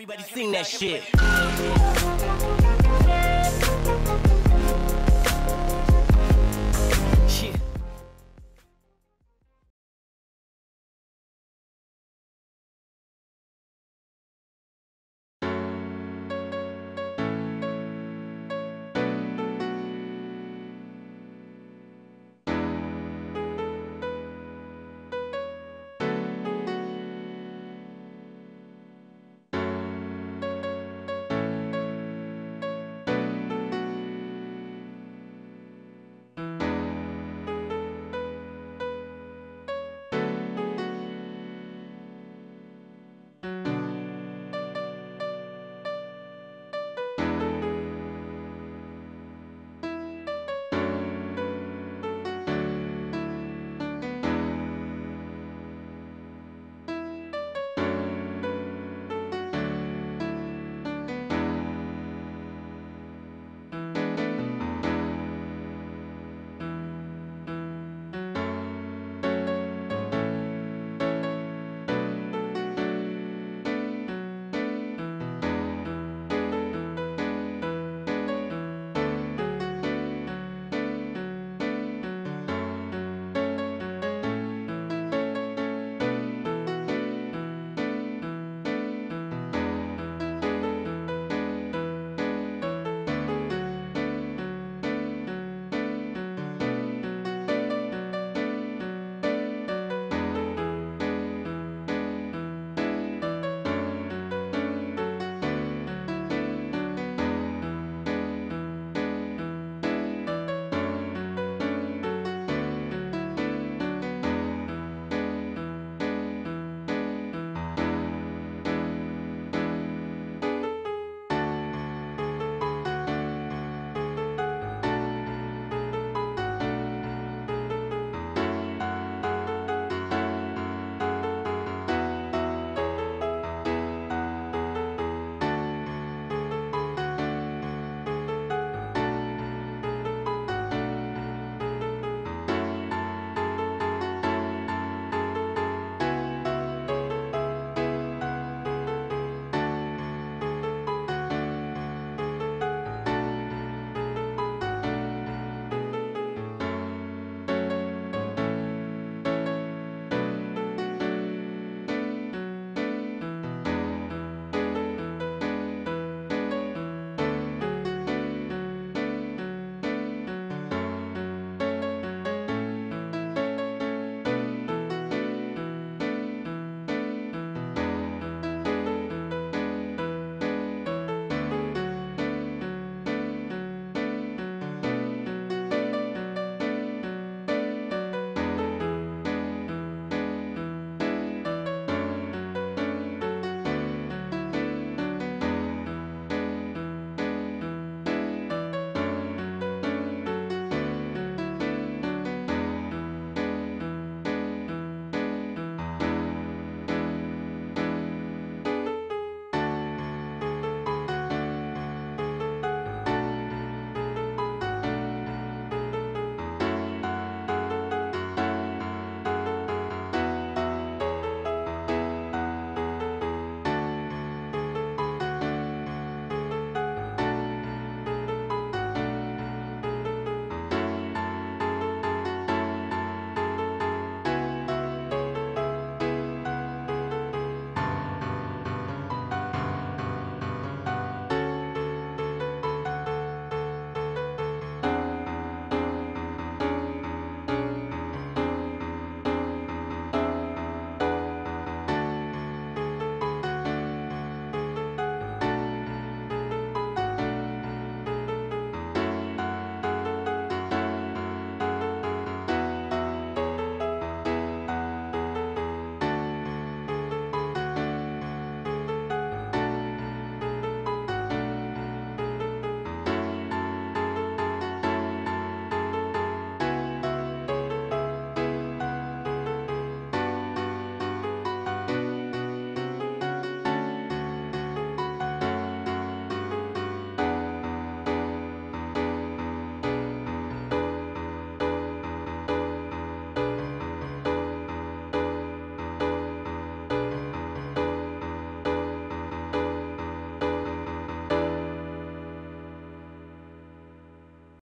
Everybody sing that shit.